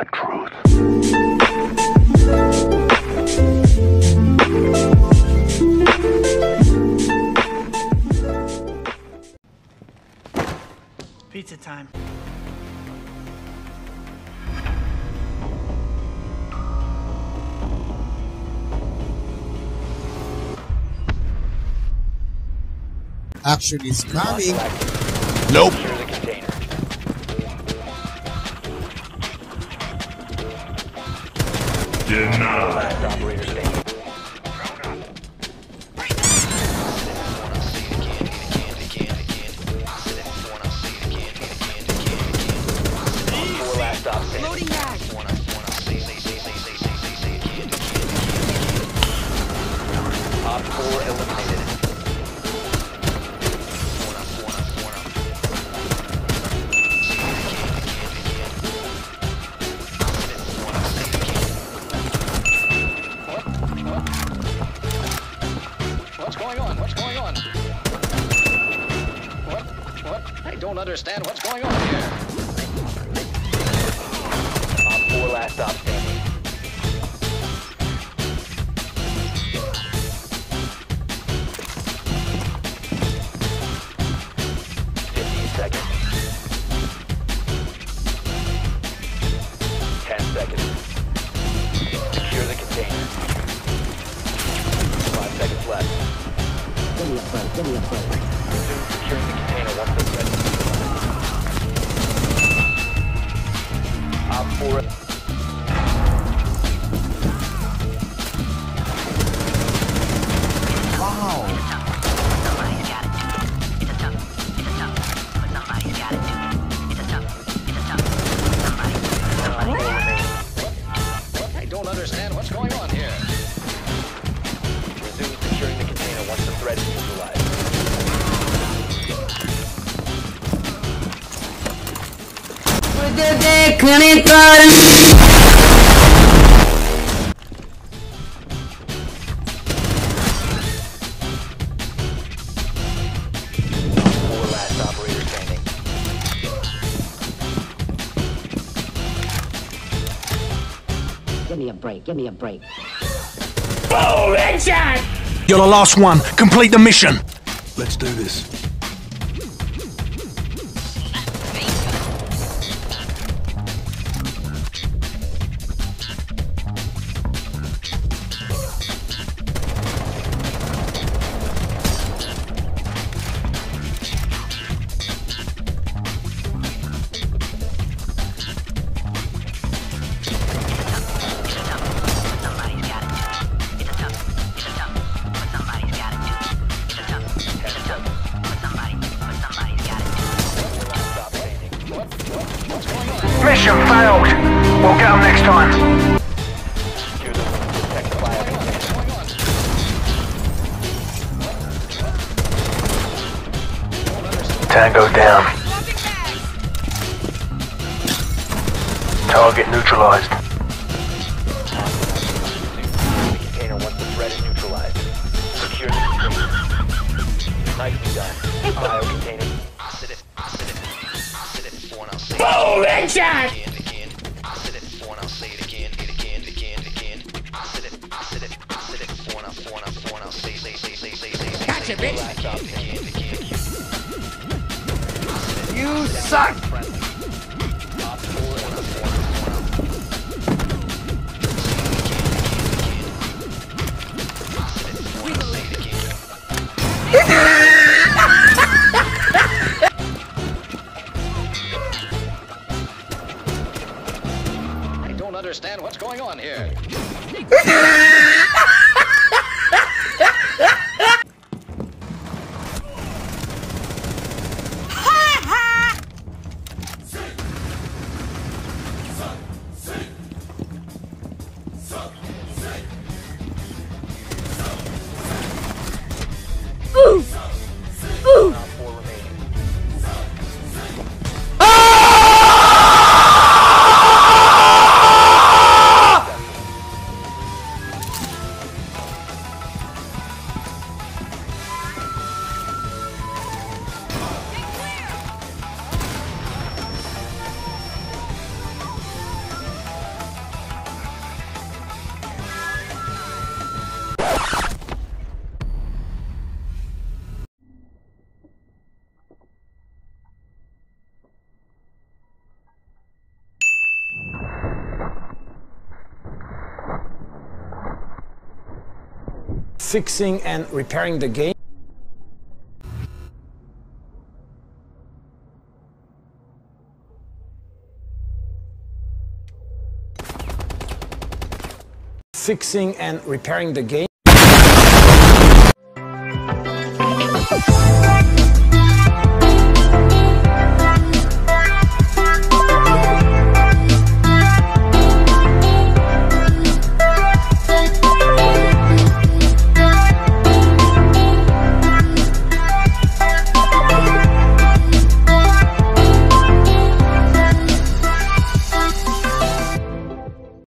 the truth. Pizza time. Action is coming. Nope. Going on? What? What? I don't understand what's going on here. Op four last stop standing. Resume securing the container once Four last operator standing. Give me a break. Give me a break. You're the last one. Complete the mission. Let's do this. Mission failed. We'll get them next time. Tango down. Target neutralized. container once the threat is neutralized. Secure the container. Nicely done. Gotcha, bitch! Last. You suck! Understand what's going on here. fixing and repairing the game. Fixing and repairing the game.